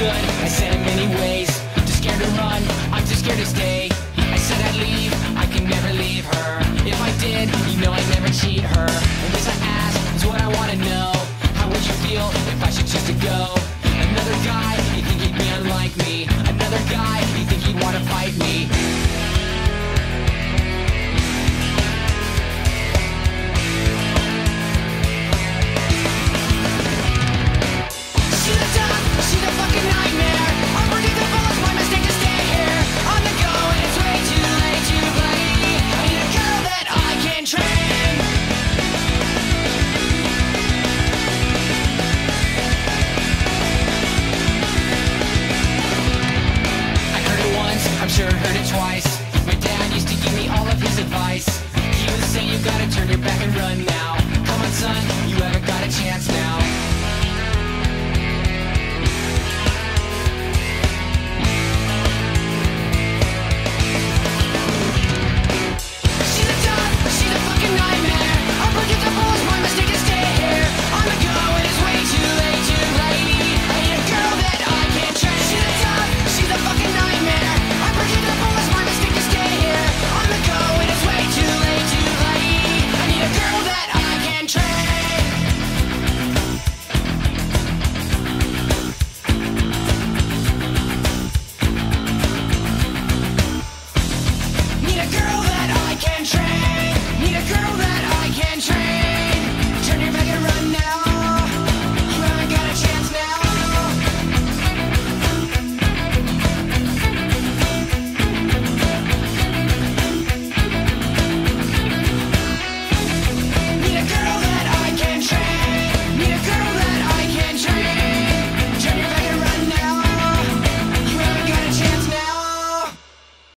understood I said it many ways. I'm too scared to run. I'm too scared to stay. I said I'd leave. I can never leave her. If I did You know I'd never cheat her. And this I ask Is what I wanna know. How would you feel If I should choose to go? Another guy You think he'd be unlike me. Another guy You think he'd wanna fight me. She sure heard it twice. My dad used to give me all of his advice. He would say you gotta turn your back and run now.